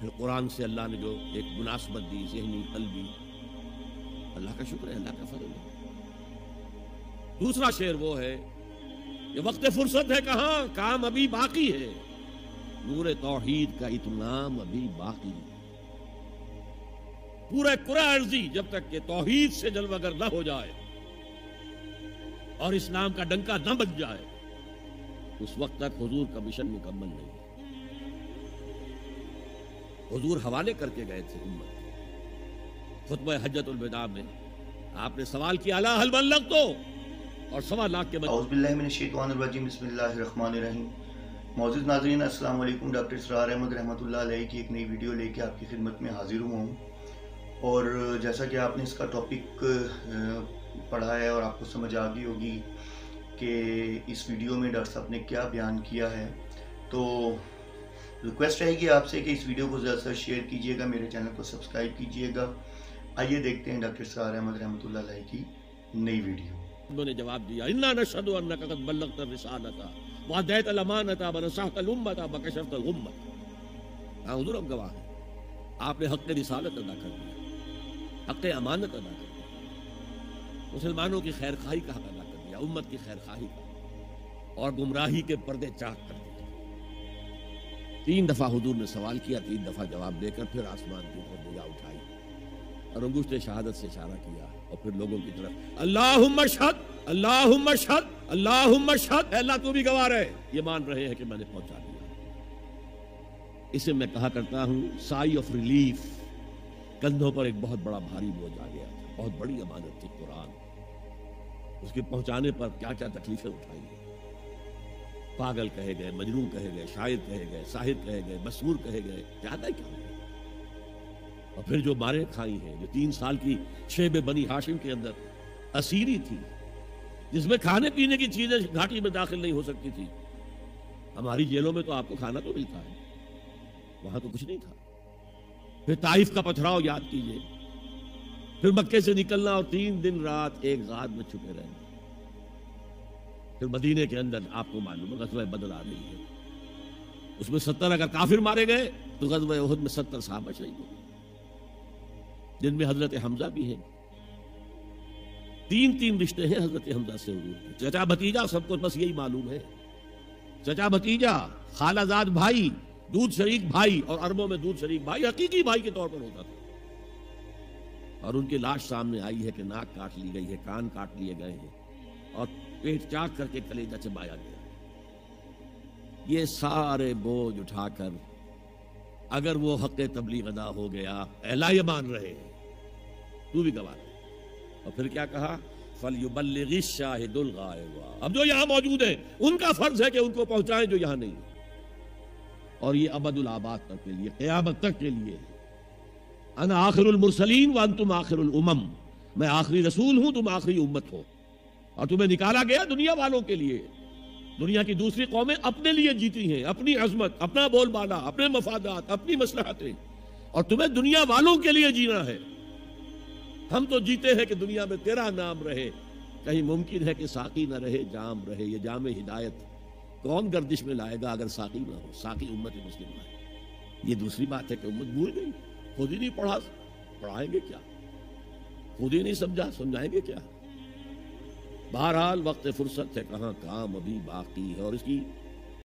फिर कुरान से अल्लाह ने जो एक मुनासबत दी, जहनी, कलबी, अल्लाह का शुक्र है, अल्लाह का फजल है। दूसरा शेर वो है कि वक्त फुर्सत है कहाँ? काम अभी बाकी है। नूर तोहीद का इतमाम अभी बाकी। है पूरा कुरा अर्जी जब तक के तोहीद से जलवागर न हो जाए और इस्लाम का डंका न बच जाए, उस वक्त तक हुजूर का मिशन मुकम्मल नहीं है। हुजूर हवाले करके गए थे उम्मत। खुतब हजतुलविदा में आपने सवाल किया, अला हल बल्लग तो और सवा लाख के मौजूद नाजरीन वालेकुम डॉक्टर इसरार अहमद रहमतुल्लाह की एक नई वीडियो लेके आपकी खिदमत में हाजिर हुआ हूँ। और जैसा कि आपने इसका टॉपिक पढ़ा है और आपको समझ आ गई होगी कि इस वीडियो में डॉक्टर साहब ने क्या बयान किया है। तो रिक्वेस्ट रहेगी आपसे कि इस वीडियो को ज़्यादा से शेयर कीजिएगा, मेरे चैनल को सब्सक्राइब कीजिएगा। आइए देखते हैं डॉक्टर सर अहमद रहमत की नई वीडियो। उन्होंने जवाब दिया, इन्ना गवाह हैं। आपने हक रिसालत अदा कर दिया हक अमानत अदा कर दिया। मुसलमानों की खैर खाही का हक अदा कर दिया? उम्मत की खैर खाही का और गुमराही के पर्दे चाक कर तीन दफ़ा हुजूर ने सवाल किया, तीन दफ़ा जवाब देकर फिर आसमान की तरफ़ निगाह उठाई और अंगुश्त शहादत से इशारा किया और फिर लोगों की तरफ़ अल्लाह मशहद अल्लाह मशहद अल्लाह मशहद अल्लाह, तू भी गवाह रहे। ये मान रहे हैं कि मैंने पहुँचा दिया। इसे मैं कहा करता हूँ, साई ऑफ़ रिलीफ, कंधों पर एक बहुत बड़ा भारी बोझ आ गया था, बहुत बड़ी अमानत थी कुरान। उसके पहुँचाने पर क्या क्या तकलीफें उठाई पागल कहे गए मजनू कहे गए शायर कहे गए साहिर कहे गए, मशहूर कहे गए ज़्यादा क्या? और फिर जो मारे खाई हैं, जो तीन साल की शेब बनी हाशिम के अंदर, असीरी थी, जिसमें खाने पीने की चीज़ें घाटी में दाखिल नहीं हो सकती थी। हमारी जेलों में तो आपको खाना तो मिलता है, वहाँ तो कुछ नहीं था। फिर ताइफ का पथराव याद कीजिए। फिर मक्के से निकलना और तीन दिन रात एक गाद में छुपे रहना। फिर मदीने के अंदर आपको मालूम है गजब बदल आ रही है। उसमें सत्तर अगर काफिर मारे गए तो गजब उहद में सत्तर साहब शहीद हो। जिनमें हज़रत हमजा भी है। तीन तीन रिश्ते हैं हज़रत हमजा से हुए। चचा भतीजा सबको बस यही मालूम है। चचा भतीजा, खालाजाद भाई, दूध शरीक भाई और अरबों में दूध शरीक भाई, हकीकी भाई के तौर पर होता था। और उनकी लाश सामने आई है कि नाक काट ली गई है, कान काट लिए गए हैं। और पेट चाक करके कलेजा चबाया गया। ये सारे बोझ उठाकर अगर वो हक तबलीग अदा हो गया अहला ये मान रहे, तू भी गवा रहे। और फिर क्या कहा? फल युबल्लिगी शाहिदुल अब जो यहाँ मौजूद है, उनका फ़र्ज़ है कि उनको पहुंचाएँ जो यहाँ नहीं और ये अबदुल आबाद तक के लिए, क़यामत तक के लिए अन आखिरुल मुरसलीन व तुम आखिरुल उमम। मैं आखिरी रसूल हूँ, तुम आखिरी उम्मत हो। और तुम्हें निकाला गया दुनिया वालों के लिए। दुनिया की दूसरी कौमें अपने लिए जीती हैं, अपनी अजमत, अपना बोलबाला, अपने मफादात, अपनी मसलहतें। और तुम्हें दुनिया वालों के लिए जीना है। हम तो जीते हैं कि दुनिया में तेरा नाम रहे। कहीं मुमकिन है कि साकी ना रहे, जाम रहे। ये जाम हिदायत कौन गर्दिश में लाएगा अगर साकी ना हो? साकी उम्मत मुस्लिम ना ये दूसरी बात है कि उम्मत भूल गई। खुद ही नहीं पढ़ा। पढ़ाएँगे क्या? खुद ही नहीं समझा, समझाएँगे क्या? बहरहाल वक्त फुर्सत है कहाँ काम अभी बाकी है और इसकी